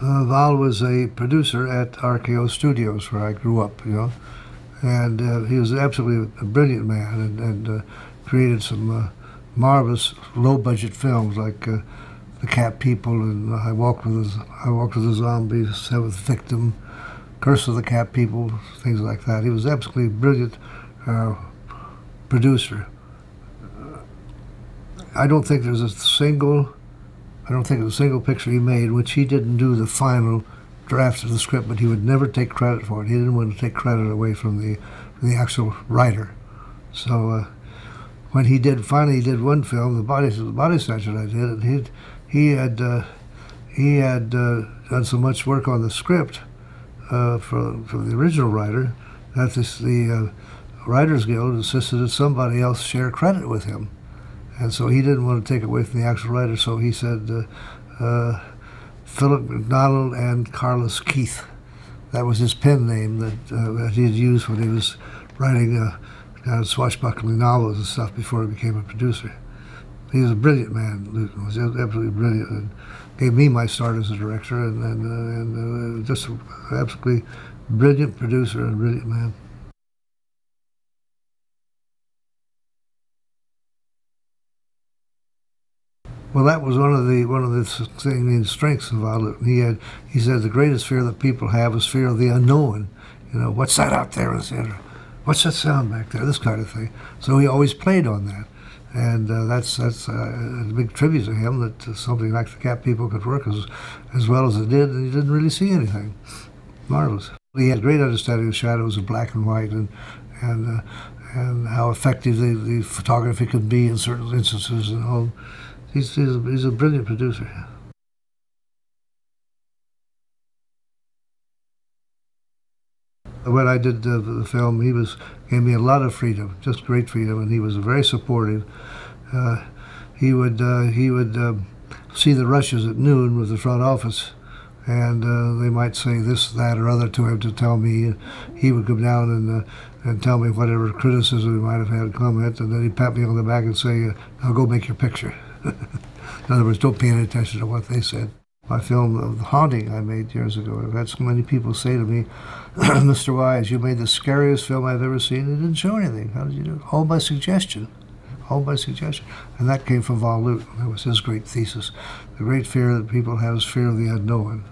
Uh, Val was a producer at RKO Studios where I grew up, you know, and uh, he was absolutely a brilliant man and, and uh, created some uh, marvelous low-budget films like uh, The Cat People and I Walked with I Walked with Zombie, Seventh Victim, Curse of the Cat People, things like that. He was absolutely brilliant uh, producer. I don't think there's a single I don't think of a single picture he made which he didn't do the final draft of the script, but he would never take credit for it. He didn't want to take credit away from the from the actual writer. So uh, when he did finally he did one film, the body the body snatcher I did, and he he had uh, he had uh, done so much work on the script uh, for for the original writer that this the uh, Writers Guild insisted that somebody else share credit with him. And so he didn't want to take away from the actual writer, so he said uh, uh, Philip MacDonald and Carlos Keith. That was his pen name that, uh, that he had used when he was writing kind of swashbuckling novels and stuff before he became a producer. He was a brilliant man, Lewton was absolutely brilliant, and gave me my start as a director, and, and, uh, and uh, just absolutely brilliant producer and brilliant man. Well, that was one of the one of the singing strengths of Violet. He had he said the greatest fear that people have is fear of the unknown. You know, what's that out there? What's that sound back there? This kind of thing. So he always played on that, and uh, that's that's uh, a big tribute to him that uh, something like the Cat People could work as as well as it did, and he didn't really see anything. Marvelous. He had a great understanding of shadows of black and white, and and uh, and how effective the, the photography could be in certain instances and all. He's, he's, a, he's a brilliant producer. When I did the, the, film, he was gave me a lot of freedom, just great freedom, and he was very supportive. Uh, he would uh, he would uh, see the rushes at noon with the front office, and uh, they might say this, that, or other to him to tell me. He would come down and uh, and tell me whatever criticism he might have had, comment, and then he'd pat me on the back and say, "Now go make your picture." In other words, don't pay any attention to what they said. My film, uh, The Haunting, I made years ago, I've had so many people say to me, Mr. Wise, you made the scariest film I've ever seen. It didn't show anything. How did you do it? All by suggestion. All by suggestion. And that came from Val Lewton. That was his great thesis. The great fear that people have is fear of the unknown.